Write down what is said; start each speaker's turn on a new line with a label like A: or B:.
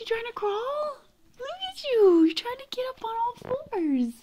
A: You trying to crawl? Look at you. You're trying to get up on all fours.